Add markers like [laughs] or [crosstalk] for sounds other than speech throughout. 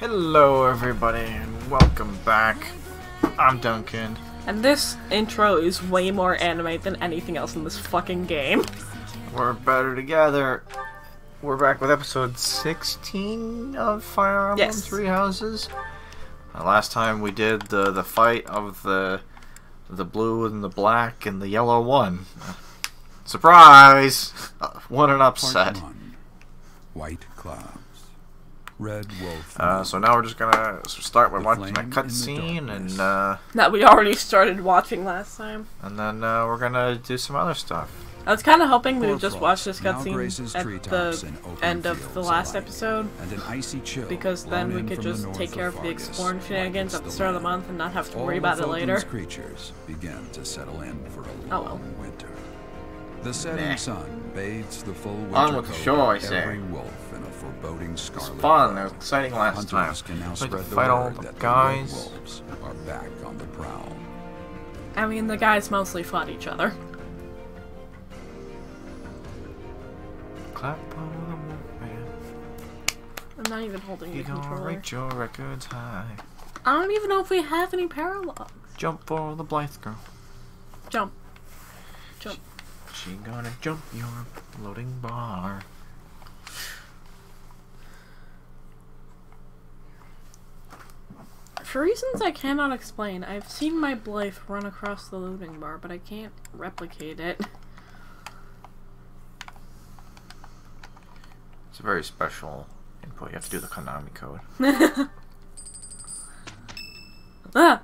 Hello, everybody, and welcome back. I'm Duncan. And this intro is way more anime than anything else in this fucking game. We're better together. We're back with episode 16 of Fire Emblem Yes. Three Houses. Uh, last time we did the the fight of the the blue and the black and the yellow one. Surprise! Uh, what an upset. one. White clouds. Red wolf. Uh, so now we're just gonna start by The watching a flame in the cutscene and uh, That we already started watching last time. and then uh, we're gonna do some other stuff. I was kind of hoping we would just watch this cutscene at the end of the last alike. episode. and an icy chill Because then we could just take care of the Fargus exploring shenanigans at the start of the month and not have to worry about it later. creatures begin to settle in for a Oh, well. winter. The setting Meh. sun bathes the full winter On with the coat show, I of say. every wolf in foreboding scarlet. was fun. It cloud. was exciting last time. Can now We had spread the fight all the guys. The wolves are back on the prowl. I mean, the guys mostly fought each other. Clap on the movement. I'm not even holding the You gonna controller. rate your records high. I don't even know if we have any paralogues. Jump for the Blythe girl. Jump. Jump. She gonna jump your loading bar. For reasons I cannot explain, I've seen my Blythe run across the loading bar, but I can't replicate it. It's a very special input. You have to do the Konami code. [laughs] ah!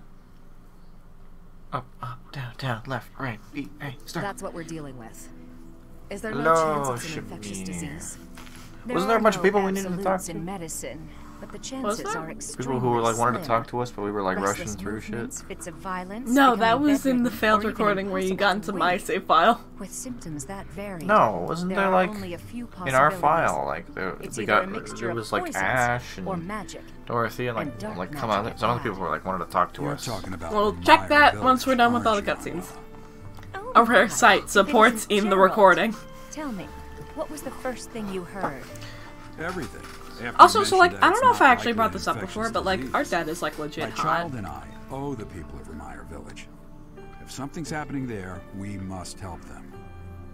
Up, up, down, down, left, right, B, A, start. That's what we're dealing with. Is there no chance it's an infectious Shamir. disease? Wasn't there a are bunch of people we needed to talk absolutes to? in medicine, but the Was chances are extremely People who were like wanted to talk to us, but we were like rushing through shit. movements, Fits of violence, No, that was in the failed recording where you got into impossible my to save file. With symptoms that vary. No, wasn't there, are like only a few in our file like there, It's we got a mixture there was like poisons Ashe or and magic. Dorothy and like and dark like come on at some other that. people were like wanted to talk to You're us. talking about Well, Meyer check that once we're done with all the aren't oh you, cutscenes. Oh, A rare my. site supports in the recording. Tell me, what was the first thing you heard? Everything. After Also, so like, I don't know if I actually brought this up before, but like, disease. our dad is like legit My hot. child and I owe the people of Remire Village. If something's happening there, we must help them.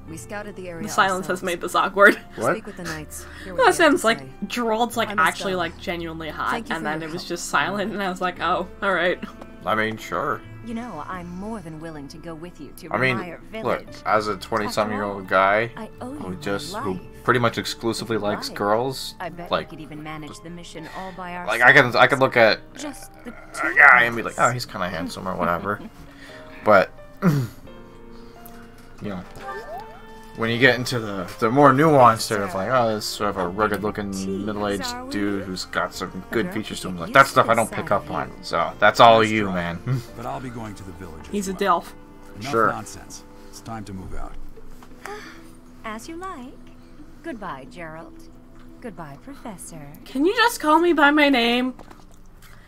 We scouted the area. The silence has made this awkward. What? Speak with the knights. Hear what That they sounds like say. Jeralt's like actually go. like genuinely hot, and then your it was just silent, and I was like, oh, all right. I mean, sure. You know, I'm more than willing to go with you to I mean, Meyer look, as a twenty-some-year-old guy I owe you who my just who pretty much exclusively If likes like, girls, I bet like we could even manage the mission all by ourselves. like I can I could look at Just the uh, a guy and be like, oh, he's kind of [laughs] handsome or whatever. but [clears throat] you know, when you get into the the more nuanced sort of like, oh, this sort of a rugged-looking middle-aged dude who's got some good features to him, like that stuff I don't pick up on. So that's all you, man. [laughs] But I'll be going to the village. He's a well. dilf. Enough Sure. nonsense. It's time to move out. [sighs] As you like. Goodbye, Jeralt. Goodbye, Professor. Can you just call me by my name?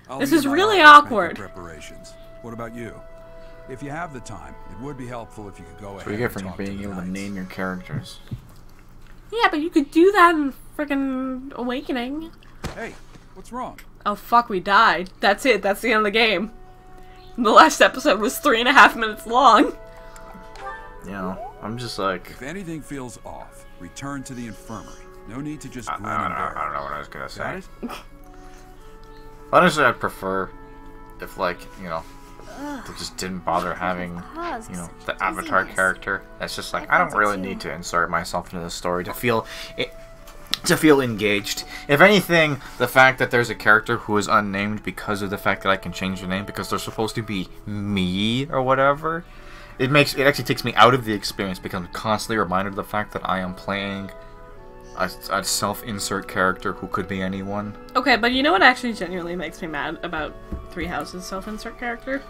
I'll This is really office to make awkward. the Preparations. What about you? If you have the time, it would be helpful if you could go That's ahead what you get and from being to the able to name your characters. Yeah, but you could do that in freaking Awakening. Hey, what's wrong? Oh fuck, we died. That's it. That's the end of the game. The last episode was three and a half minutes long. You know, I'm just like, If anything feels off, return to the infirmary. No need to just I, I, don't know, and bear. I don't know what I was gonna Got say. it? Honestly, I'd prefer if, like, you know, they just didn't bother having, you know, the Avatar character. That's just like I I don't really need to insert myself into the story to feel it, to feel engaged. If anything, the fact that there's a character who is unnamed because of the fact that I can change the name because they're supposed to be me or whatever, it makes it actually takes me out of the experience because I'm constantly reminded of the fact that I am playing a, a self-insert character who could be anyone. Okay, but you know what actually genuinely makes me mad about Three Houses self-insert character?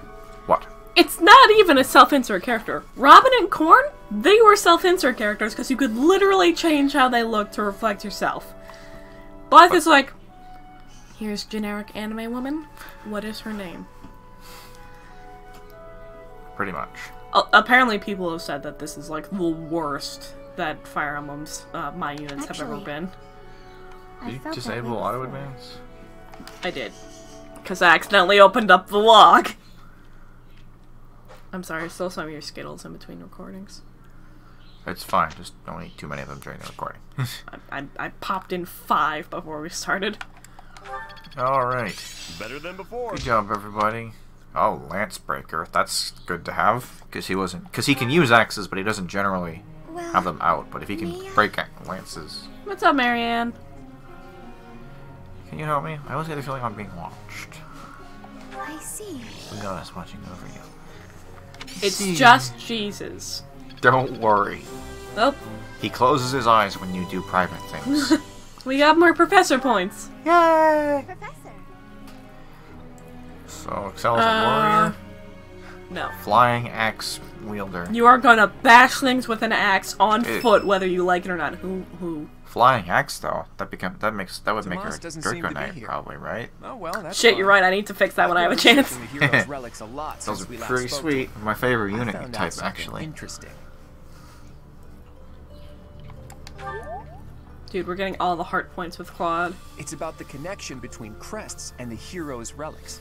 What? It's not even a self-insert character. Robin and Corrin, they were self-insert characters because you could literally change how they look to reflect yourself. Blythe is like, here's generic anime woman. What is her name? Pretty much. Uh, apparently, people have said that this is like the worst that Fire Emblem's uh, my units have ever been. I Did you disable auto advance? I did. Because I accidentally opened up the log. I'm sorry, still some of your Skittles in between recordings. It's fine. Just don't eat too many of them during the recording. [laughs] I, I, I popped in five before we started. All right. Better than before. Good job, everybody. Oh, Lance Breaker. That's good to have because he wasn't because he can use axes, but he doesn't generally Well, have them out. But if he can Mia? break lances, What's up, Marianne? can you help me? I always get the feeling I'm being watched. I see. God is watching over you. It's See. just Jesus. Don't worry. Oh, He closes his eyes when you do private things. [laughs] we got more professor points. Yay! Professor. So Excel's a Uh, warrior, No. flying axe wielder. You are gonna bash things with an axe on Ew. foot, whether you like it or not. Who, who? Flying axe though, that become that makes that would make her a doesn't Draco Knight probably, right? Oh well, that's Shit, you're right. I need to fix that when I have a I've been chance. researching the hero's [laughs] relics a lot Those are pretty sweet. My favorite unit type actually. Interesting. Dude, we're getting all the heart points with Claude. It's about the connection between crests and the hero's relics.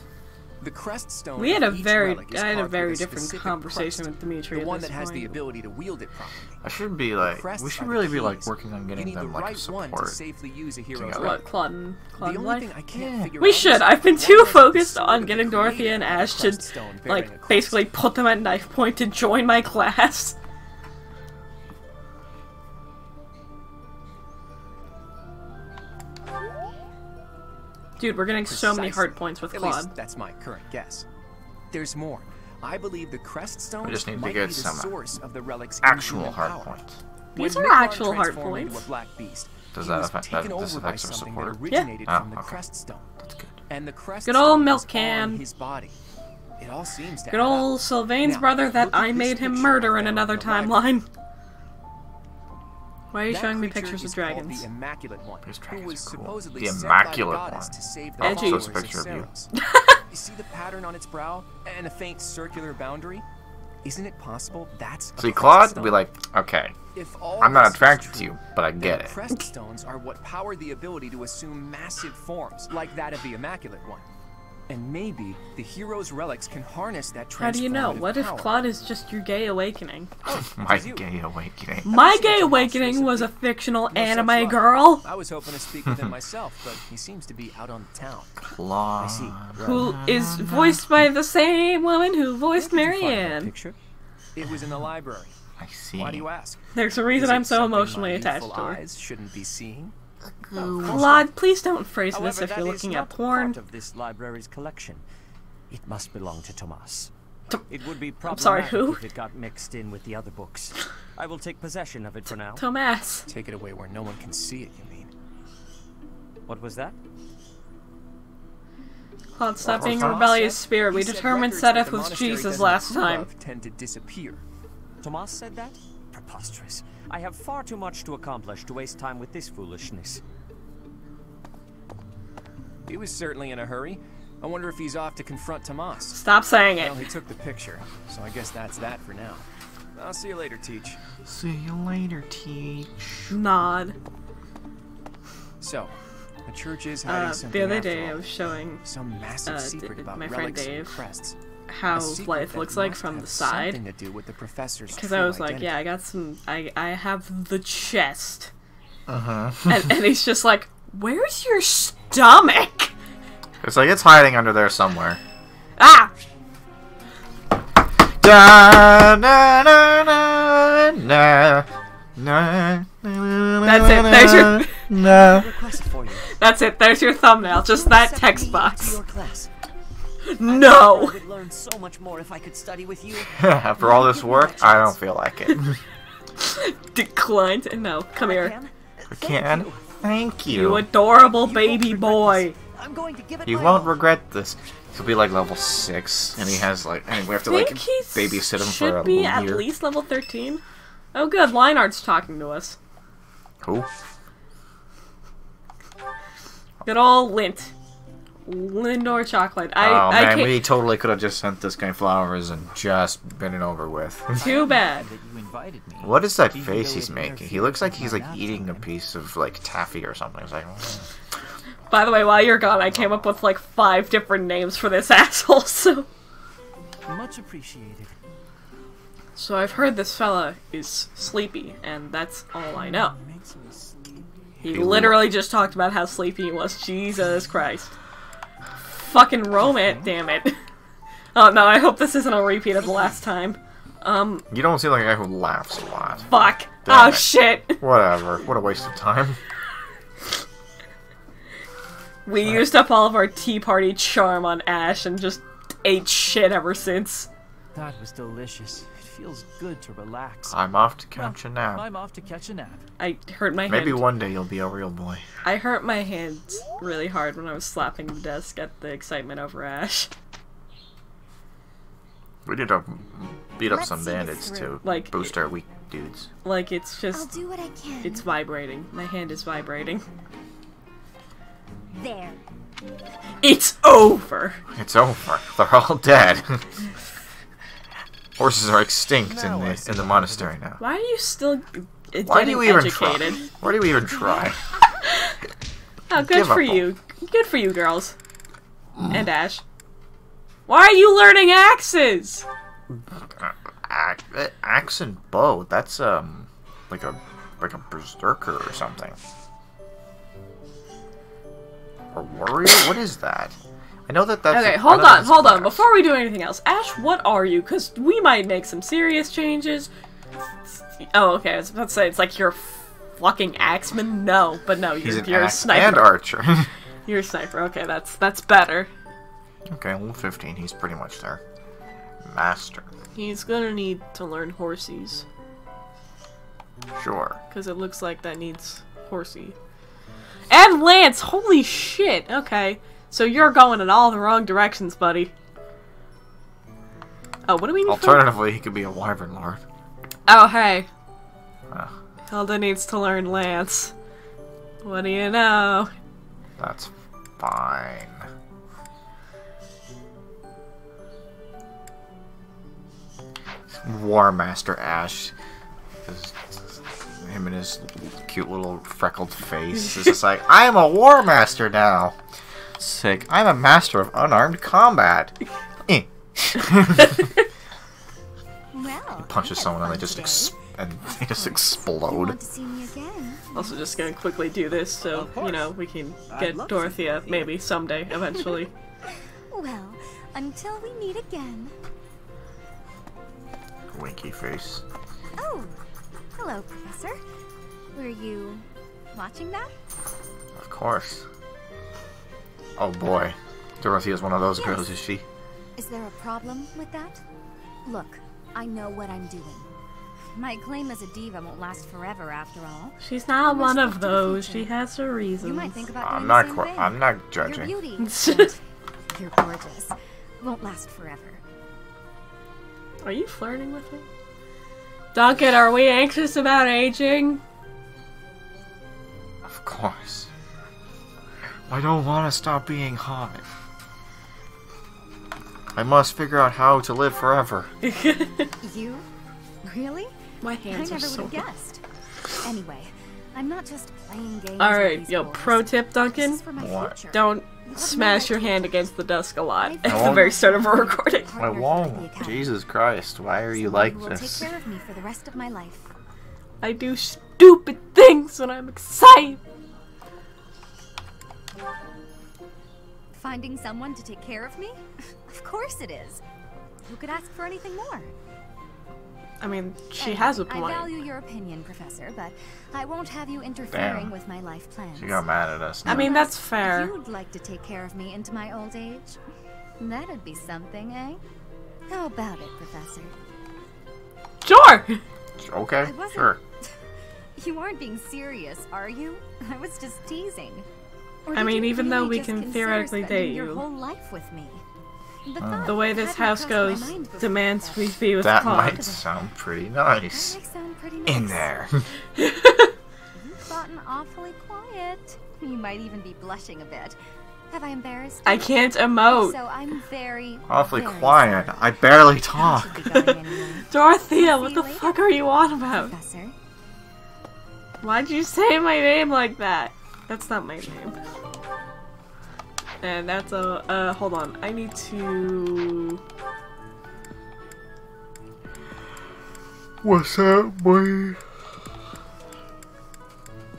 The crest stone. We had a very, I had a very different conversation crest, with Dimitri The at one this that has the ability to wield it properly. I should be like Crests we should really be like working on getting them the like a right one to support. safely use a hero's together. What, relic. Claude The only Life? thing I can't Yeah. figure We should. I've been too focused on getting Dorothy and of the Ashe to, crest stone bearing a like, basically put them at knife point to join my [laughs] class. Dude, we're getting so many hard points with At Claude. least that's my current guess. There's more. I believe the crest stones just need to might get be the some source of the relic's Actual hard power. points. These When are actual hard transformed into points. a black beast, Does that was affect- taken that- this over by affects our something support? that originated Yeah. from Oh, the okay. crest stone. That's good. And the crest Good old Miklan. his body. It all seems to Good old Sylvain's Now, brother that I made him murder in another in library. timeline. Why are you That showing me pictures of dragons? The Immaculate One, These who dragons was cool. supposedly The Immaculate by the goddess One. to save the Edgy. so a picture of you. [laughs] You see the pattern on its brow and a faint circular boundary? Isn't it possible that's See, Claude stone? would be like, okay, If all I'm not this is attracted to you, but I get it. Crest stones are what power the ability to assume massive forms, like that of the Immaculate One. And maybe the hero's relics can harness that How do you know? What if power. Claude is just your gay awakening? [laughs] My gay awakening. My gay awakening was a fictional No anime girl I was hoping to speak with him [laughs] myself, but he seems to be out on the town. Claude. I see. who is voiced by the same woman who voiced Where did you find that Marianne. picture? It was in the library. I see. Why do you ask? There's a reason it I'm so emotionally attached to her. eyes shouldn't be seeing. Oh, Claude, please don't phrase However, this if you're looking at porn. part of this library's collection. It must belong to Tomas. To- It would be I'm sorry, who? if it got mixed in with the other books. I will take possession of it for now. Tomas. Take it away where no one can see it, you mean? What was that? Claude, stop being a rebellious spirit. he We determined records that Seth was Jesus last time. of Tend to disappear. Tomas said that? Preposterous. I have far too much to accomplish to waste time with this foolishness. He was certainly in a hurry. I wonder if he's off to confront Tomas. Stop saying it. Well, he took the picture, so I guess that's that for now. I'll see you later, Teach. See you later, Teach. Nod. So, the church is hiding Uh, something the other after day I was showing Some massive uh, secret about my friend relics and Dave crests. how life looks like from the side. Something to do with the professor's Because I was like, identity. yeah, I got some. I I have the chest, Uh huh. and, and he's just like, "Where's your stomach?" It's like it's hiding under there somewhere. Ah, Da, na, na, na, na, na, na, That's it, there's your- na. Request for you. that's it. There's your thumbnail. Just that text box. into. I No. learn so much more if I could study with you. [laughs] After all this work, I don't feel like it. [laughs] Declined. No, come here. I can. Thank You you. adorable baby boy. This. I'm going to give it You won't all. regret this. He'll be like level six, and he has like, and we have to like think babysit him for a be year. at least level 13. Oh, good. Lindhardt's talking to us. Who? Good old Lint. Lindor chocolate. I, oh I man, can't. we totally could have just sent this guy flowers and just been it over with. [laughs] Too bad. That you invited me. what is that face he's making? He looks like he's like eating a piece of like taffy or something. It's like, mm. By the way, while you're gone, I came up with like five different names for this [laughs] asshole. So, Much appreciated. so I've heard this fella is sleepy, and that's all I know. Makes me sleepy. He He literally just talked about how sleepy he was. Jesus Christ. Fucking romance, damn it. [laughs] Oh no, I hope this isn't a repeat of the last [laughs] time. Um, You don't seem like a guy who laughs a lot. fuck. Damn oh it. shit. Whatever. What a waste of time. We used up all of our tea party charm on Ashe and just ate shit ever since. That was delicious. It feels good to relax. I'm off to catch a nap. I'm off to catch a nap. I hurt my Maybe hand. one day you'll be a real boy. I hurt my hands really hard when I was slapping the desk at the excitement over Ashe. We need to beat up Let's some bandits to Like, boost our weak dudes. Like it's I'll just do what I can. it's vibrating. My hand is vibrating. There. It's over. It's over. They're all dead. Horses are extinct Now in I the in the the monastery now. Why are you still Why do getting you even educated? try? Why do you even try? [laughs] Oh, good Give for up. you. Good for you, girls. And Ashe. Why are you learning axes? Axe, axe and bow. That's um like a like a berserker or something. Or warrior? what is that? I know that that's. Okay, I hold on, hold on. Before we do anything else, Ashe, what are you? Because we might make some serious changes. Oh, okay. I was about to say it's like you're a fucking axeman. No, but no, you're, an you're a sniper. and archer. [laughs] You're a sniper. Okay, that's that's better. okay, level 15. He's pretty much there. Master. He's gonna need to learn horsies Sure. because it looks like that needs horsey. And Lance, holy shit. Okay, so you're going in all the wrong directions, buddy. Oh, what do we need? Alternatively, he could be a wyvern lord. Oh, hey. Ah. Hilda needs to learn Lance. What do you know? That's fine. War Master Ashe. His- Him and his cute little freckled face is just like, I am a War Master now. Sick. I'm a master of unarmed combat. Eh. Well. Punches someone and they just ex- and they just explode. want to see me again? Also, just gonna quickly do this so, you know, we can get Dorothea maybe someday, eventually. [laughs] Well, until we meet again. Winky face. Oh, hello, Professor. Were you watching that? Of course. Oh boy. Dorothy is one of those Yes. girls, is she? Is there a problem with that? Look, I know what I'm doing. My claim as a diva won't last forever, after all. She's not We're one of those. She has her reasons. You might think about doing I'm the not. same Qu- thing. I'm not judging. Your judging. beauty, [laughs] you're gorgeous, won't last forever. Are you flirting with me? Duncan, are we anxious about aging? Of course. I don't want to stop being hot. I must figure out how to live forever. [laughs] You? Really? My I hands are never so. would have guessed. Anyway, I'm not just playing games. All with right, these yo, boys. pro tip, Duncan. is for my What? future. Don't What smash your hand against the desk a lot I [laughs] at the very start of a recording. I Partner here at the won't. Jesus Christ, why are you like this? take care of me for the rest of my life. I do stupid things when I'm excited. Finding someone to take care of me? [laughs] of course it is. Who could ask for anything more? I mean, she Anyway, has a I point. I value your opinion, Professor, but I won't have you interfering Damn. with my life plans. She got mad at us. Now. I mean, that's fair. You'd like to take care of me into my old age? That'd be something, eh? How about it, Professor? Sure. [laughs] okay, sure. [laughs] You aren't being serious, are you? I was just teasing. I mean, even though we can theoretically spending date your whole life with me? The, Uh. The way this house goes demands we Professor. be with That Claude. might sound pretty That nice. might sound pretty nice. In there. [laughs] You've gotten awfully quiet. You might even be blushing a bit. Have I embarrassed you? I can't emote. So I'm very, Awfully very quiet. sorry. I barely talk. should be going anyway. [laughs] Dorothea, what the later. fuck are you on about? Professor. Why'd you say my name like that? That's not my name. And that's a. Uh, hold on. I need to. What's up, boy?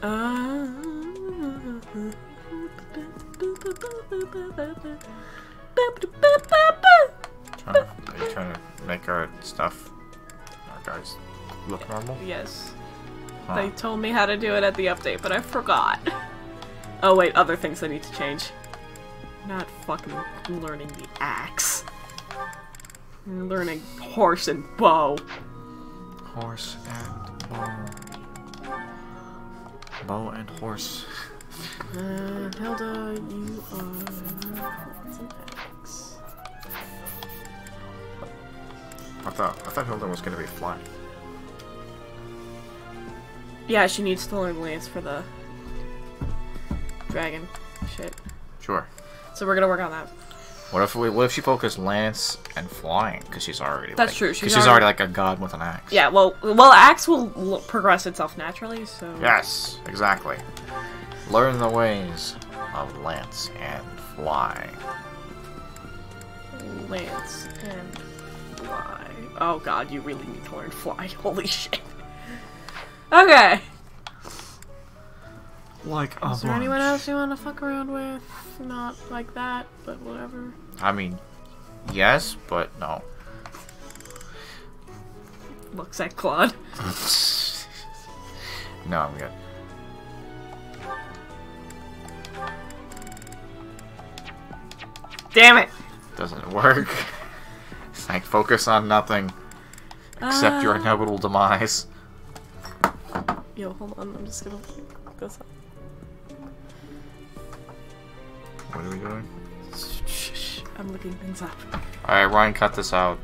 Uh... Trying to, are you trying to make our stuff, our guys, look normal? Yes. Huh. They told me how to do it at the update, but I forgot. Oh wait, other things I need to change. Not fucking learning the axe. I'm learning horse and bow. Horse and bow. Bow and horse. Uh, Hilda, you are. What's an axe? I thought I thought Hilda was gonna be flying. Yeah, she needs to learn Lance for the dragon shit. Sure. So we're gonna work on that. What if we? What if she focused Lance and flying? Because she's already. That's like, true, 'cause she's she's already- already like a god with an axe. Yeah, well, well, axe will l- progress itself naturally, so. Yes, exactly. Learn the ways of Lance and fly. Lance and fly. Oh god, you really need to learn fly. [laughs] Holy shit. Okay. Like a Is there anyone else you want to fuck around with? Not like that, but whatever. I mean, yes, but no. Looks at Claude. [laughs] no, I'm good. Damn it! Doesn't work. [laughs] It's like focus on nothing except your Ah. inevitable demise. Yo, hold on. I'm just gonna look this up. What are we doing? Shh, shh, shh. I'm looking things up. Alright, Ryan, cut this out.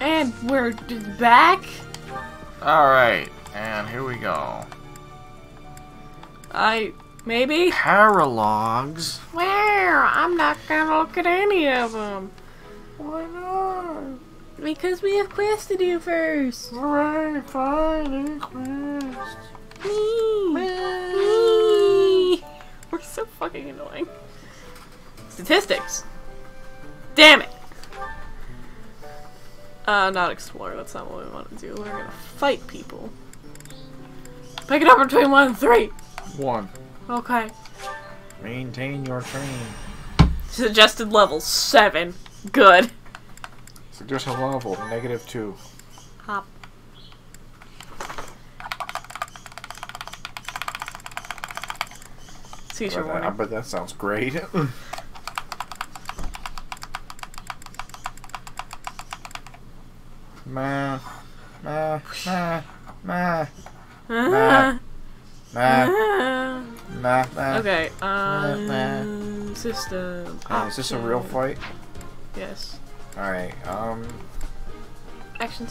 And we're d- back. Alright, and here we go. I maybe. Paralogues. Where? I'm not gonna look at any of them. Why not? Because we have quests to do first. Alright, fine, quest. Me. Me. [laughs] We're so fucking annoying. Statistics. Damn it. Uh, not explore. That's not what we want to do. We're gonna fight people. Pick it up between one and three. One. Okay. Maintain your train. Suggested level seven. Good. Suggested level, negative two. Seizure But, warning. but that sounds great. [laughs] Ma, ma, ma, ma, ma, ma, [laughs] ma. Okay, um, system. Uh, is this a real fight? Yes. Alright, um, Action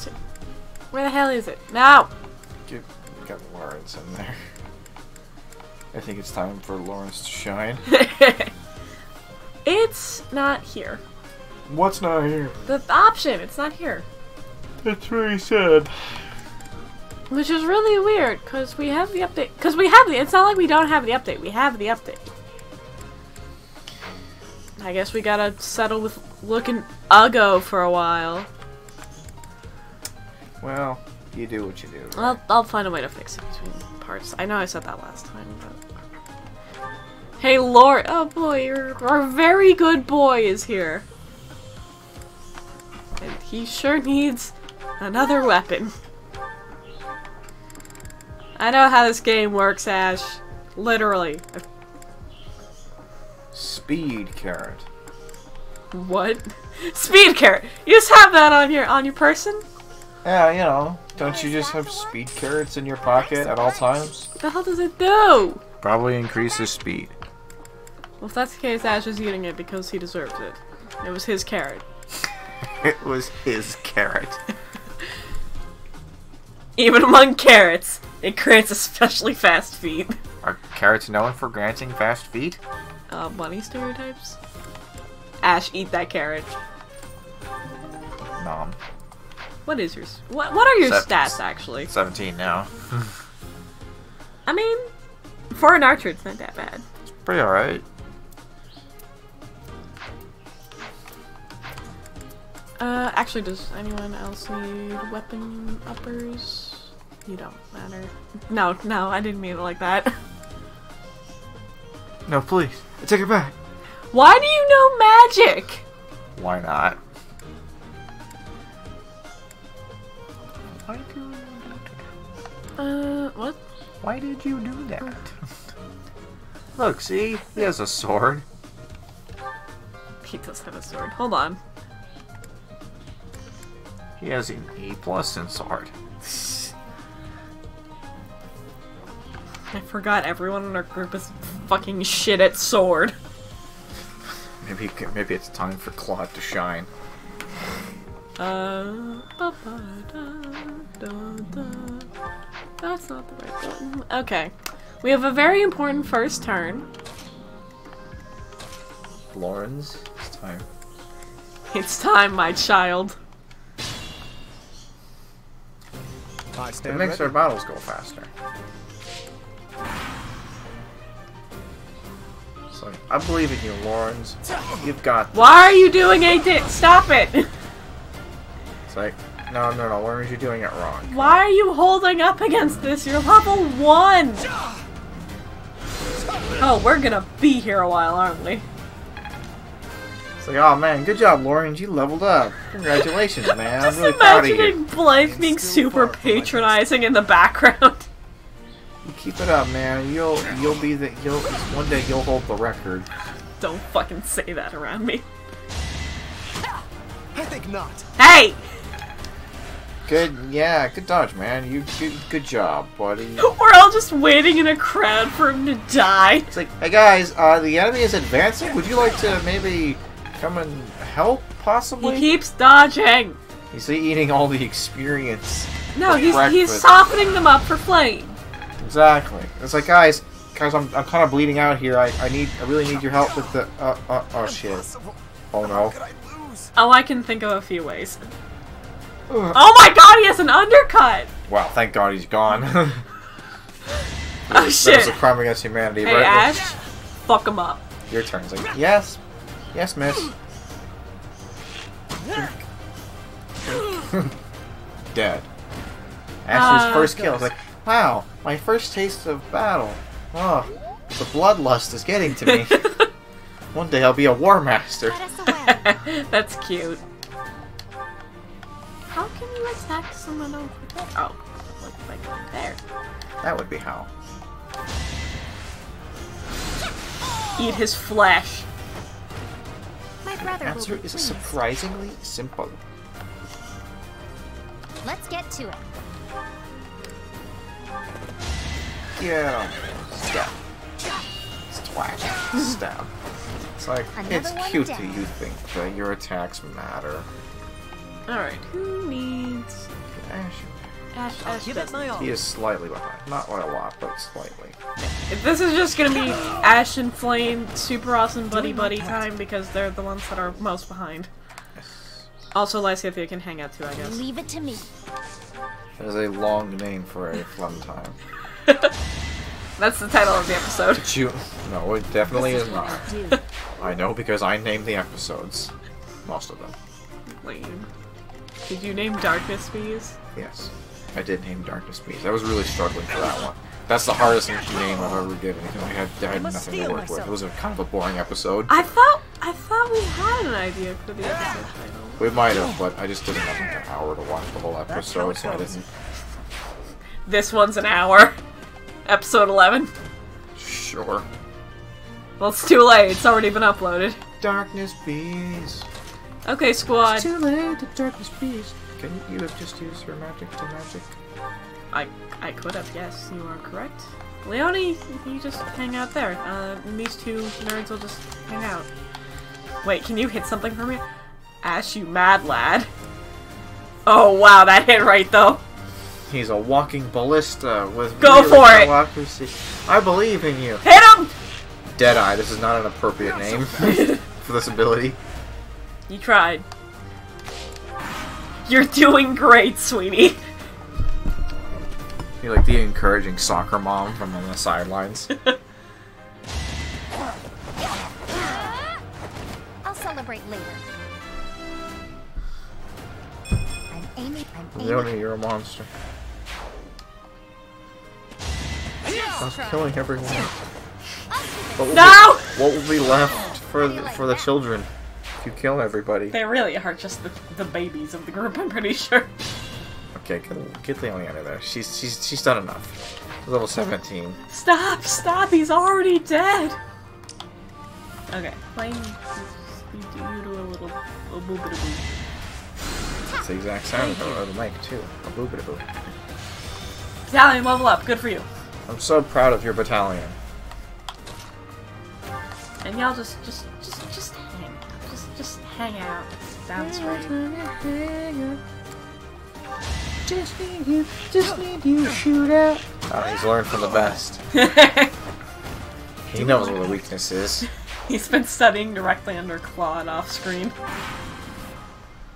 Where the hell is it? No! get, got Lorenz in there. [laughs] I think it's time for Lorenz to shine. [laughs] it's not here. What's not here? The option, it's not here. That's he said. Which is really weird, because we have the update. Because we have the. It's not like we don't have the update. We have the update. I guess we gotta settle with looking uggo for a while. Well, you do what you do. I'll, I'll find a way to fix it between parts. I know I said that last time, but. Hey, Lord. Oh boy, our very good boy is here. And he sure needs another weapon. I know how this game works, Ashe. Literally. Speed carrot. What? Speed carrot. You just have that on your on your person? Yeah, you know, don't you just have speed carrots in your pocket at all times? What the hell does it do? Probably increases speed. Well, if that's the case, Ashe is eating it because he deserves it. It was his carrot. [laughs] It was his carrot. [laughs] Even among carrots, it grants especially fast feet. Are carrots known for granting fast feet? Uh, bunny stereotypes? Ashe, eat that carrot. Nom. What is your... What What are your Seven- stats actually? 17 now. [laughs] I mean, for an archer, it's not that bad. It's pretty alright. Uh, actually, does anyone else need weapon uppers? You don't matter. No, no, I didn't mean it like that. No, please. Take it back. Why do you know magic? Why not? Why do you Uh, what? Why did you do that? Look, see? He has a sword. He does have a sword. Hold on. He has an E plus in sword. I forgot everyone in our group is fucking shit at sword. Maybe maybe it's time for Claude to shine. Uh, ba ba da, da, da. That's not the right button. Okay. We have a very important first turn. Lorenz, it's time. It's time, my child. I It stand makes our ready. battles go faster. It's like, I believe in you, Lorenz. You've got Why are you doing it? Stop it! It's like, no, no, no, Lorenz, you're doing it wrong. Why are you holding up against this? You're level one! Oh, we're gonna be here a while, aren't we? It's like, oh man, good job, Lorenz. You leveled up. Congratulations, [laughs] man. I'm Just really proud of imagining you. Blythe being super patronizing in the background. [laughs] You keep it up, man. You'll you'll be the you'll one day you'll hold the record. Don't fucking say that around me. I think not. Hey! Good, yeah, good dodge, man. You good, good job, buddy. [laughs] We're all just waiting in a crowd for him to die. It's like, hey guys, uh, the enemy is advancing. Would you like to maybe come and help, possibly? He keeps dodging. He's eating all the experience. No, for he's he's softening them up for flame. Exactly. It's like, guys, guys, I'm, I'm kind of bleeding out here. I, I need, I really need your help with the. Uh, uh, oh shit. Oh no. Oh, I can think of a few ways. Ugh. Oh my god, he has an undercut! Wow, thank God he's gone. [laughs] Oh shit. That was a crime against humanity, Hey, right? Ashe, fuck him up. Your turn. It's like, yes, yes, miss. [laughs] Dead. Ashley's Ah, first kill. It's like, wow, my first taste of battle. Oh, the bloodlust is getting to me. [laughs] One day I'll be a war master. Let us away. [laughs] That's cute. How can you attack someone over there? Oh, like, like there. That would be how. Eat his flesh. My brother will Answer is pleased. surprisingly simple. Let's get to it. Yeah. him. Stab. Twat. Stab. It's like, Another it's one cute that you think that your attacks matter. Alright, who needs... Ashe, Ashe, Ashe Give it doesn't. my all. he is slightly behind. Not by a lot, but slightly. This is just gonna be Ashe and Flame super awesome buddy buddy time because they're the ones that are most behind. Also, Lysithea can hang out too, I guess. Leave it to me. That is a long name for a fun time. [laughs] That's the title of the episode. But you, no, it definitely is not. Do. I know because I named the episodes. Most of them. Lame. Did you name Darkness Bees? Yes. I did name Darkness Beast. I was really struggling for that one. That's the hardest name I've ever given because I had, I had nothing to steel work with. It was a kind of a boring episode. I thought I thought we had an idea for the episode title. We might have, but I just didn't have like an hour to watch the whole episode, so I didn't. This one's an hour. [laughs] Episode 11. Sure. Well, it's too late. It's already been uploaded. Darkness bees. Okay, squad. Too late, the Darkness bees. Can you have just used your magic to magic? I I could have. Yes, you are correct. Leonie, you just hang out there. Uh, these two nerds will just hang out. Wait, can you hit something for me? Ashe, you mad lad. Oh wow, that hit right though. He's a walking ballista with Go really for low it. accuracy. I believe in you. Hit him! Deadeye. This is not an appropriate name [laughs] [laughs] for this ability. You tried. You're doing great, sweetie. You're like the encouraging soccer mom from on the sidelines. [laughs] I'll celebrate later. I'm aiming. I'm aiming. You're a monster. Stop killing everyone. What no! Be, what will be left [laughs] for the, for the children if you kill everybody? They really are just the, the babies of the group, I'm pretty sure. Okay, get, get Leonie out of there. She's she's she's done enough. Level 17. Stop, stop, he's already dead! Okay, playing you do a little a boo boo boo. It's the exact sound of the, of the mic too. A boop a boop. Italian level up, good for you. I'm so proud of your battalion. And y'all just just just just hang out. Just just hang out down the street. Just need you, just need you shoot out. Oh, he's learned from the best. [laughs] He knows what the weakness is. [laughs] He's been studying directly under Claude off screen.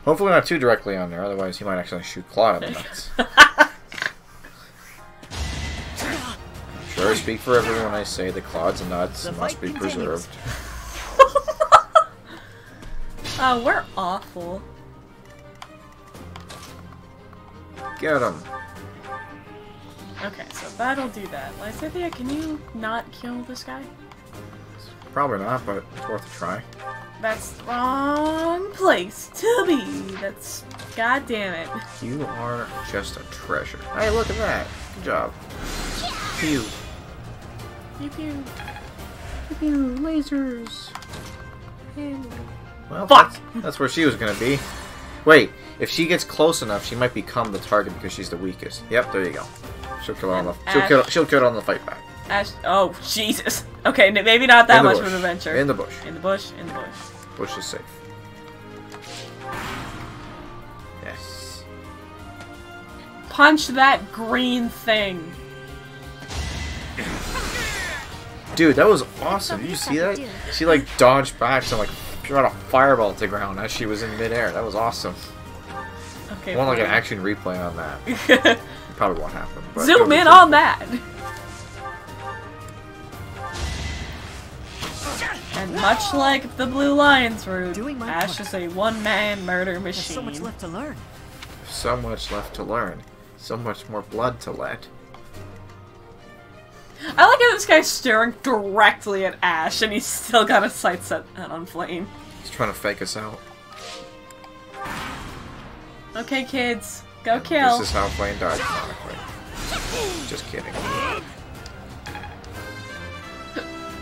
Hopefully not too directly on there, otherwise he might actually shoot Claude in the nuts. [laughs] sure, I speak for everyone when I say that Claude's nuts The must be continues. preserved. Oh, we're awful. Get him. Okay, so that'll do that. Lysithea, can you not kill this guy? Probably not, but it's worth a try. That's the wrong place to be. That's god damn it. You are just a treasure. Hey, look at that. Good job. Pew. Pew pew. Pew, lasers. Well, Fuck! That's, that's where she was gonna be. Wait, if she gets close enough, she might become the target because she's the weakest. Yep, there you go. She'll kill her on the. She'll kill. She'll kill her on the fight back. Ashe. Oh Jesus. [laughs] Okay, maybe not that much bush. of an adventure. In the bush. In the bush. In the bush. Bush is safe. Yes. Punch that green thing. Dude, that was awesome. Did you see that? She like dodged back and like shot a fireball to the ground as she was in midair. That was awesome. Okay. I want like an action replay on that. [laughs] Probably won't happen. But Zoom in on that. And much like the Blue Lions route, Doing my Ashe part. is a one-man murder There's machine. so much left to learn. So much left to learn. So much more blood to let. I like how this guy's staring directly at Ashe, and he's still got his sights set on Flame. He's trying to fake us out. Okay, kids, go kill. This is how Flame died canonically. Just kidding.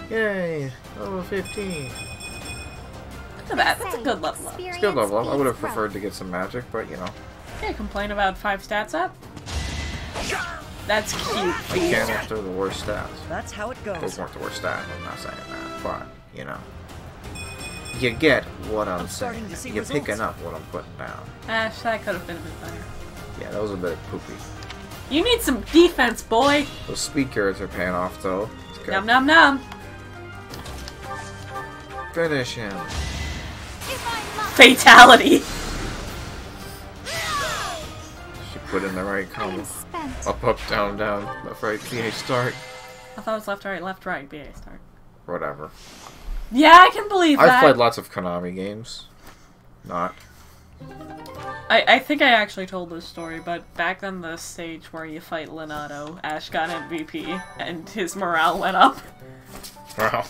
Yay! Level 15. Look at that. That's a good level up. experience Skill level. I would have preferred to get some magic, but you know, Can't complain about five stats up. That's cute. I Beast. can't after the worst stats. That's how it goes. Those goes. weren't the worst stats. I'm not saying that, but you know, you get what I'm, I'm saying. to see You're results. picking up what I'm putting down. Ashe, that could have been a bit better. Yeah, that was a bit poopy. You need some defense, boy. Those speed carrots are paying off though. It's good. Num num num. Finish him. Fatality. Put in the right combo. Up, up, down, down. Left, right, PA start. I thought it was left, right, left, right. BA start. Whatever. Yeah, I can believe that. I've played lots of Konami games. Not. I, I think I actually told this story, but back on the stage where you fight Lonato, Ashe got MVP, and his morale went up. Wow.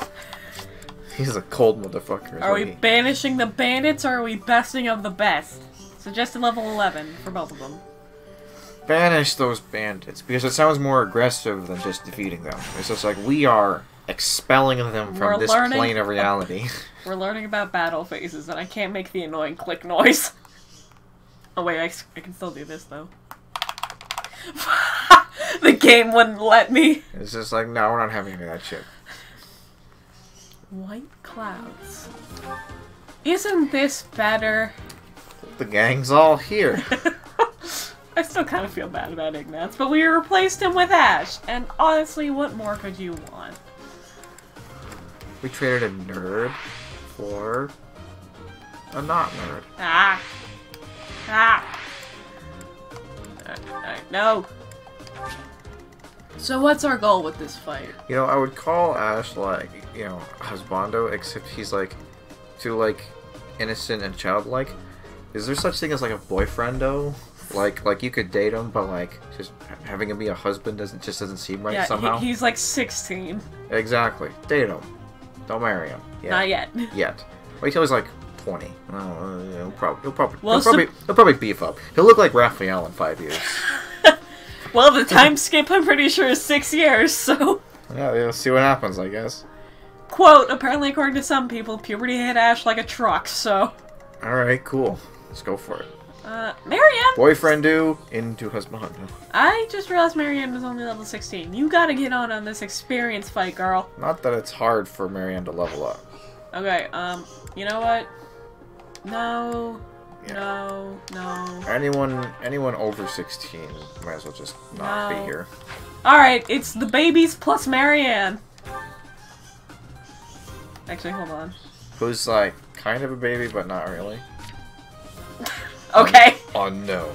He's a cold motherfucker. Are we he- banishing the bandits, or are we besting of the best? Suggested level 11 for both of them. Banish those bandits because it sounds more aggressive than just defeating them. It's just like we are expelling them from We're this learning- plane of [laughs] reality. We're learning about battle phases, and I can't make the annoying click noise. [laughs] Oh wait, I can still do this though. [laughs] the game wouldn't let me. it's just like no, we're not having any of that shit. White clouds. Isn't this better? The gang's all here. I still kind of feel bad about Ignatz, but we replaced him with Ashe, and honestly, what more could you want? we traded a nerd for a not nerd. Ah! Ah! Alright, alright, no! So what's our goal with this fight? You know, I would call Ashe like, you know, husbando, except he's like, too, like innocent and childlike. Is there such thing as like a boyfriendo? Like like you could date him, but like just having him be a husband doesn't just doesn't seem right yeah, somehow. he, he's like 16. Exactly. Date him. Don't marry him. Yeah. Not yet. Yet. Wait till he's like 20. Oh, he'll probably he'll probably Well, he'll, probably he'll probably beef up. He'll look like Raphael in five years. [laughs] Well, the time skip I'm pretty sure is six years, so. yeah, we'll see what happens. I guess. Quote, apparently according to some people, puberty hit Ashe like a truck, so. All right, cool. Let's go for it. Uh, Marianne! Boyfriend do into husband. [laughs] I just realized Marianne was only level 16. You gotta get on on this experience fight, girl. Not that it's hard for Marianne to level up. Okay, um, you know what? No. Yeah. No. No. Anyone anyone over 16 might as well just not No. be here. Alright, it's the babies plus Marianne. Actually, hold on. Who's like kind of a baby but not really. [laughs] Okay. Oh no.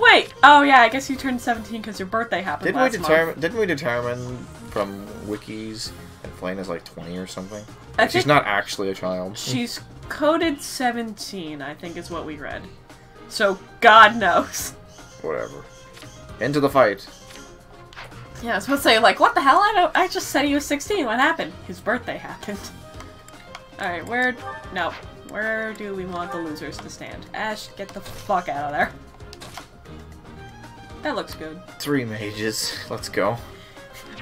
Wait. Oh yeah, I guess you turned 17 because your birthday happened Didn't we determine month. didn't we determine from wikis that Flayn is like 20 or something? I She's not actually a child. she's coded 17, I think is what we read. So God knows. Whatever. Into the fight. Yeah, I was supposed to say like, what the hell? I don't. I just said he was 16. What happened? His birthday happened. All right, where? No, where do we want the losers to stand? Ashe, get the fuck out of there. That looks good. Three mages. Let's go.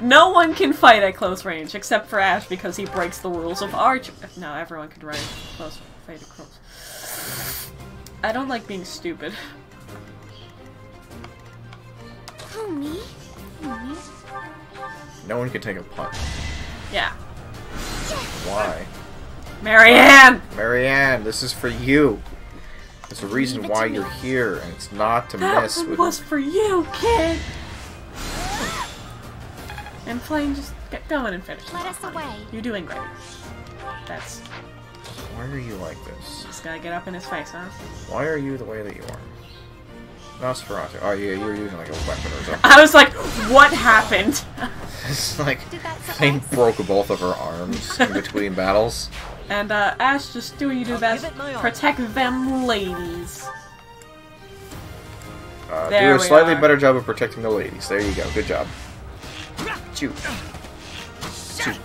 No one can fight at close range except for Ashe because he breaks the rules of arch. No, everyone can run close fight at close. I don't like being stupid. Oh, me? Me? No one can take a punch. Yeah, Why? Marianne. Marianne, this is for you. There's a reason it why you're me. here, and it's not to [gasps] That mess one with. was for you, kid. And Flayn, just get going and finish. Let us honey. away. You're doing great. That's Why are you like this? just gotta get up in his face, huh? Why are you the way that you are? Nosferatu. Oh yeah, you're using like a weapon or something. I was like, what happened? [laughs] it's like Did Flayn broke both of her arms in between [laughs] battles. And uh, Ashe, just do what you do best. give it my all. Protect them ladies. Uh, There do a we slightly are. better job of protecting the ladies. There you go. Good job. Shoot. Shoot.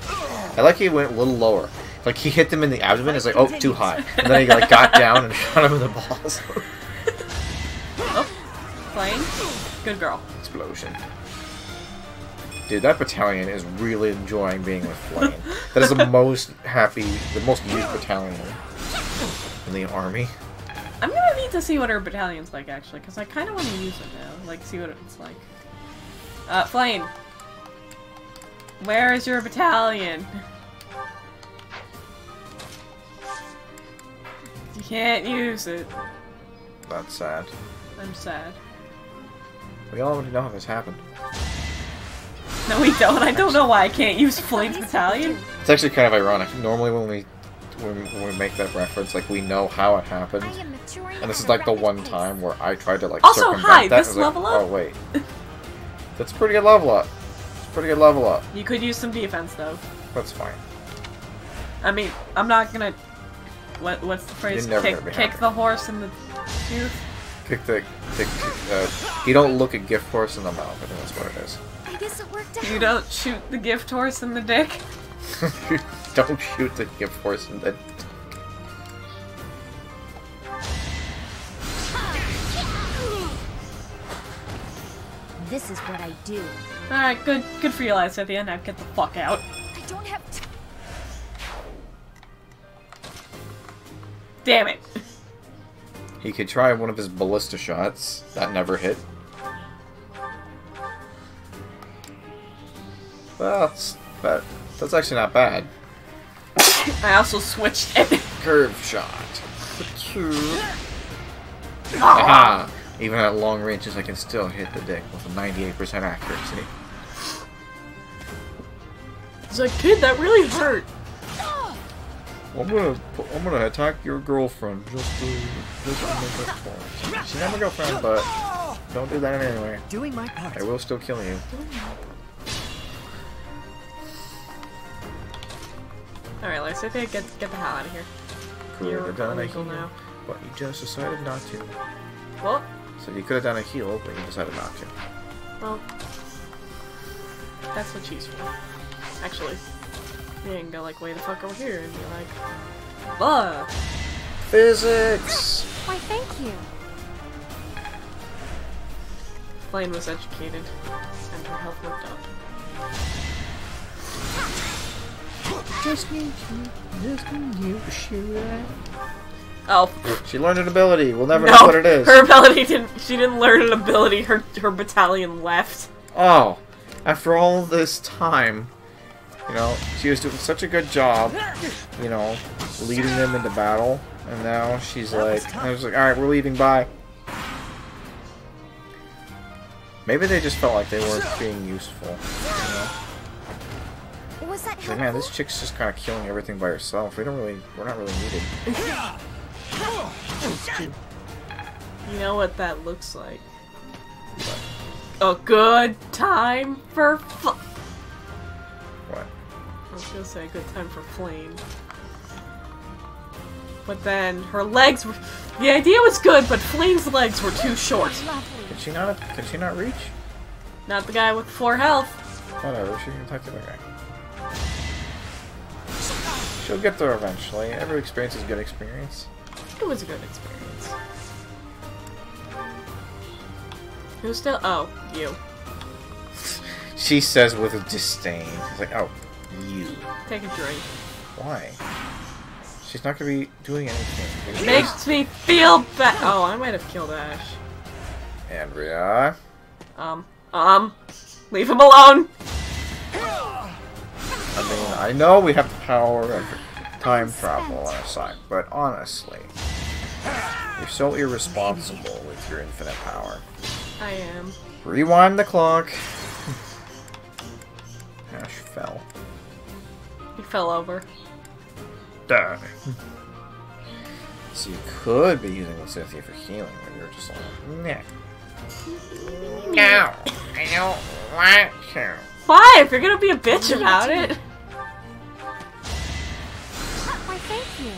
I like he went a little lower. Like he hit them in the abdomen. It's like, oh, too high. And then he like got down and [laughs] shot him in the balls. [laughs] Flayn, good girl. Explosion. Dude, that battalion is really enjoying being with Flayn. That is the [laughs] most happy, the most used battalion in the army. I'm gonna need to see what her battalion's like, actually, because I kind of want to use it now. Like, see what it's like. Uh, Flayn. Where is your battalion? You can't use it. That's sad. I'm sad. We all already know how this happened. No, we don't. I don't know why I can't use Flayn's battalion. It's actually kind of ironic. Normally, when we when, when we make that reference, like we know how it happened, I am maturing and this is like the one time where I tried to like Also, circumvent hi, that. this and I was level like, up? Oh wait, that's a pretty good level up. It's pretty good level up. You could use some defense, though. That's fine. I mean, I'm not gonna. What What's the phrase? You're never Kick, gonna be kick the horse in the tooth. Kick the kick. Uh, you don't look a gift horse in the mouth. I think that's what it is. I guess it worked out. [laughs] You don't shoot the gift horse in the dick. don't shoot the gift horse in the. This is what I do. All right, good, good for you, Lysithea. Now get the fuck out. I don't have t- Damn it. He could try one of his ballista shots. That never hit. Well, that's, that, that's actually not bad. I also switched it. Curve shot. [laughs] Aha! Even at long ranges, I can still hit the dick with a 98% accuracy. It's like, kid, that really hurt. I'm gonna, I'm gonna attack your girlfriend just to, just to make up for it. She's not my girlfriend, but don't do that anyway. Doing my part. I will still kill you. All right, Lysithea, get get the hell out of here. could You're have done a illegal heal, now. but you just decided not to. Well, So you could have done a heal, but you decided not to. well, that's what she's for. Actually, you can go like way the fuck over here and be like, Buh! Physics! Why, thank you. Flayn was educated, and her health went up. Just need you, just need you to shoot at. Oh, She learned an ability. We'll never no! know what it is. Her ability didn't. She didn't learn an ability. Her her battalion left. Oh, after all this time, you know, she was doing such a good job, you know, leading them into battle, and now she's like, I was like, all right, we're leaving. Bye. Maybe they just felt like they weren't being useful. You know? Was that Like, man, this chick's just kind of killing everything by herself. We don't really, we're not really needed. You know what that looks like? A good time for. I was gonna say a good time for Flayn. But then her legs were. The idea was good, but Flayn's legs were too short. Can she not? Can she not reach? Not the guy with four health. Whatever. She can attack the other guy. She'll get there eventually. Every experience is good experience. It was a good experience. Who's still? Oh, you. She says with disdain. It's like, oh, you. Take a drink. Why? She's not gonna be doing anything. Makes me feel bad. Oh, I might have killed Ashe. Andrea. Um, um, leave him alone. I mean, I know we have the power of time travel on our side, but honestly, you're so irresponsible with your infinite power. I am. Rewind the clock. [laughs] Ashe fell. He fell over. Die. So you could be using Lysithea for healing, but you're just like, nah. No, I don't want to. Why? If you're gonna be a bitch about it. Why, thank you.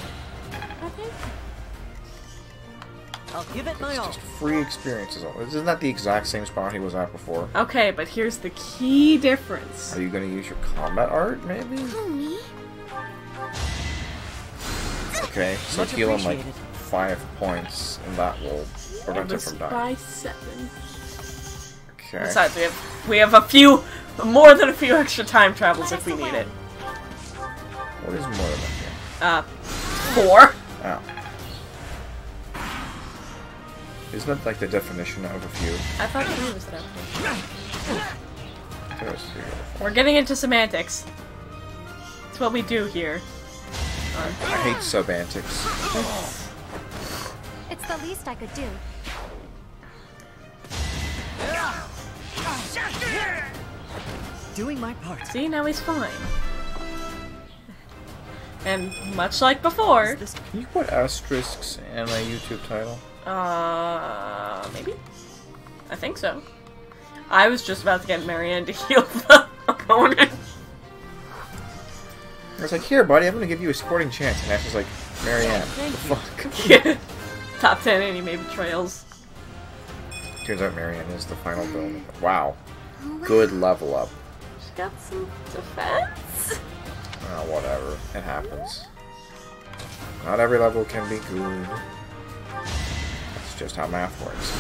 Why, thank you. I'll give it my It's all. just free experiences. Isn't that the exact same spot he was at before? Okay, but here's the key difference. Are you going to use your combat art, maybe? Hmm. Okay, so Much heal him like five points, and that will It prevent him was from dying. by seven. Okay. Besides, we have we have a few more than a few extra time travels if we need it. What is more than that? Uh, four. Oh. Isn't that like the definition of a few? I thought three was the definition. There was three or four. We're getting into semantics. It's what we do here. I hate semantics. It's the least I could do. Doing my part. See, now he's fine. And much like before, Can you put asterisks in my YouTube title? uh, maybe? I think so. I was just about to get Marianne to [laughs] heal the opponent. I was like, here, buddy, I'm gonna give you a sporting chance. And Ashe was like, Marianne, the fuck? [laughs] Top 10 anime betrayals. Turns out Marianne is the final build. Wow. Good level up. She got some defense. Oh, whatever. It happens. Not every level can be good. That's just how math works.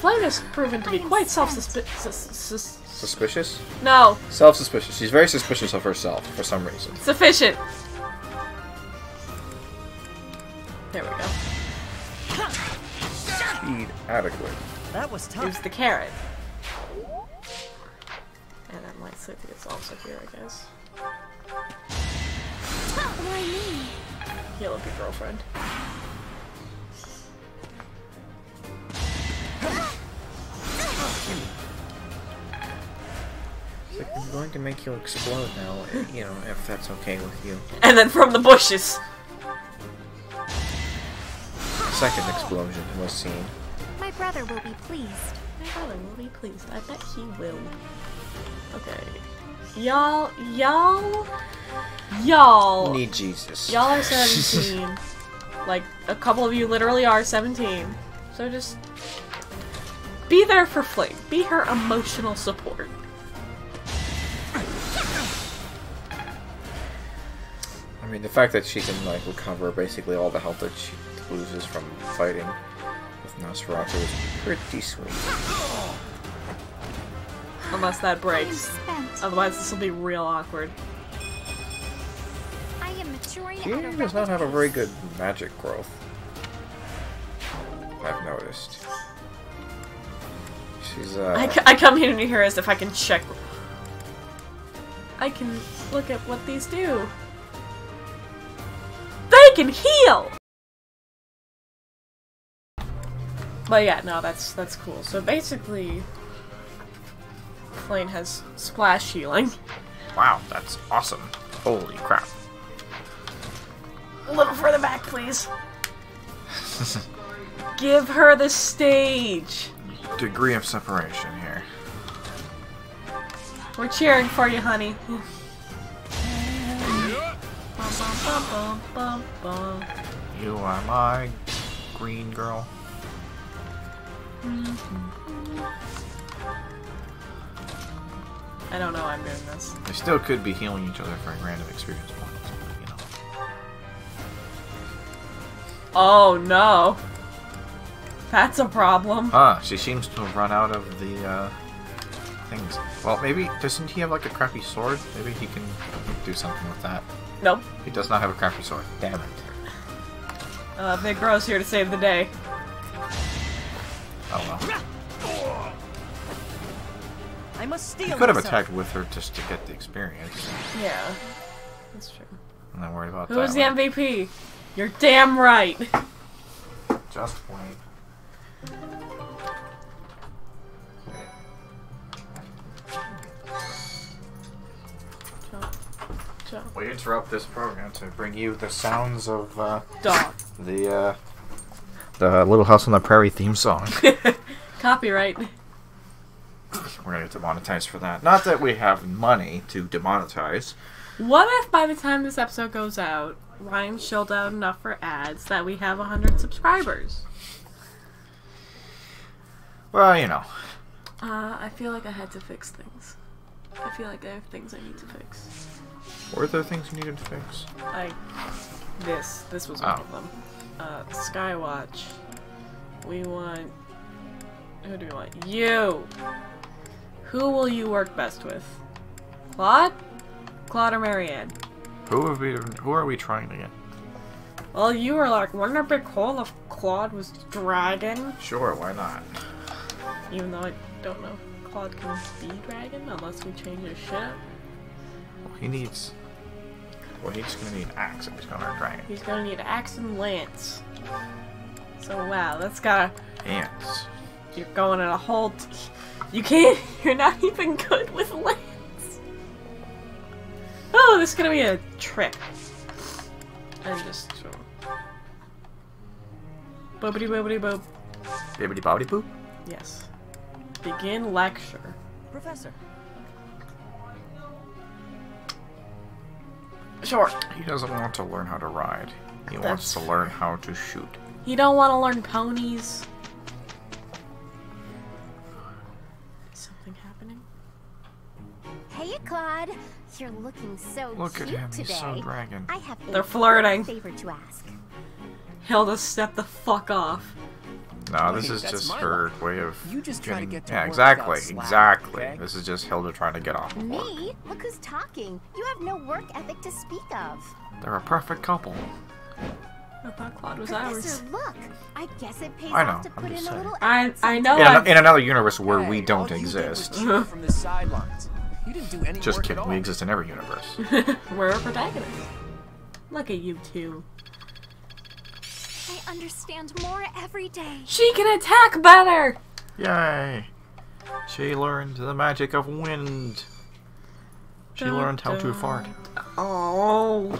Flayn has proven to be quite self-suspicious. Suspicious? No, Self-suspicious. She's very suspicious of herself for some reason. sufficient. There we go. Speed adequate. that was tough. Use tough. the carrot. And then Light City is also here, I guess. Why me? Heal up your girlfriend. [laughs] I'm going to make you explode now, you know, if that's okay with you. And then from the bushes. Second explosion was seen. My brother will be pleased. My brother will be pleased. I bet he will. Okay. y'all, y'all, y'all, Need Jesus. y'all are [laughs] 17. like, a couple of you literally are 17. So just be there for Flayn. Be her emotional support. I mean, the fact that she can like recover basically all the health that she loses from fighting with Nosferatu is pretty sweet. Unless that breaks. Otherwise, this will be real awkward. I am maturing She at a does not have a very good magic growth. I've noticed. She's uh. I, c- I come here to here as if I can check. I can look at what these do. Can heal. But yeah, no, that's that's cool. So basically, Flayn has splash healing. Wow, that's awesome. Holy crap. A little further back, please. Give her the stage. Degree of separation here. We're cheering for you, honey. You are my green girl. I don't know why I'm doing this. They still could be healing each other for a random experience points, but, you know. Oh no. That's a problem. Ah, she seems to have run out of the uh, things. Well, maybe doesn't he have like a crappy sword? Maybe he can do something with that. Nope. He does not have a crappy sword. Damn it. Uh, Big Bro's here to save the day. Oh well. I must steal He could have myself. attacked with her just to get the experience. Yeah. That's true. I'm not worried about Who that. was the one. MVP? You're damn right. Just wait. Jump. We interrupt this program to bring you the sounds of uh, the uh, the Little House on the Prairie theme song. [laughs] Copyright. We're gonna get demonetized for that. Not that we have money to demonetize. What if by the time this episode goes out, Ryan shelled out enough for ads that we have 100 subscribers? Well, you know. Uh, I feel like I had to fix things. I feel like I have things I need to fix. Were there things you needed to fix? Like this. This was one Oh. of them. Uh, Skywatch. We want. Who do we want? You! Who will you work best with? Claude? Claude or Marianne? Who have we? Who are we trying to get? Well, you were like, wouldn't it be cool if Claude was dragon? Sure, why not? Even though I don't know if Claude can be dragon unless we change his shit. Well, he needs. Well, he's gonna need an axe if he's gonna learn dragon. He's gonna need an axe and lance. So wow, that's gotta. Ants. You're going in a whole. T- you can't. [laughs] You're not even good with lance. Oh, this is gonna be a trick. And just. Boobity boobity boop. Bibbidi bobbidi boop. Yes. Begin lecture. Professor, Sure. He doesn't want to learn how to ride. He wants That's to learn how to shoot. You don't want to learn ponies. Is something happening? Hey, Claude. You're looking so Look cute at him, today. he's so dragon. I have They're flirting. favor to ask. Hilda, step the fuck off. No, this is just her luck. way of. You just try to get to Yeah, exactly, slack, exactly. okay? This is just Hilda trying to get off of work. Me? Look who's talking. You have no work ethic to speak of. They're a perfect couple. I thought Claude was ours. Look. I guess it pays I know, off to I'm put just in a little I effort I know. In, an- I've- in another universe where we don't all you did was exist. [laughs] from the sidelines. You didn't do any Just work kidding, at all. we exist in every universe. [laughs] We're a protagonist. Look at you two. I understand more every day. She can attack better. Yay! She learned the magic of wind. She Dun, learned how to fart. Oh.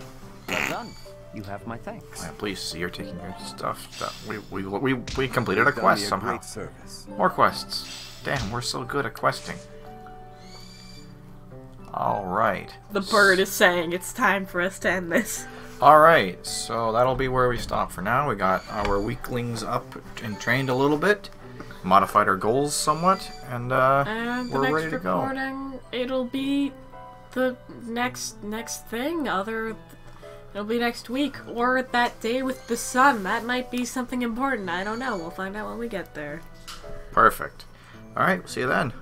well done. You have my thanks. Yeah, please, you're taking your stuff. That we, we, we, we completed a quest somehow. Great service. More quests. Damn, we're so good at questing. All right. The bird is saying it's time for us to end this. All right. So that'll be where we stop for now. We got our weaklings up and trained a little bit, modified our goals somewhat, and uh, And the we're ready to go. recording, it'll be the next next thing. Other, it'll be next week or that day with the sun. That might be something important. I don't know. We'll find out when we get there. Perfect. All right. See you then.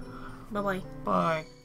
Bye bye. Bye.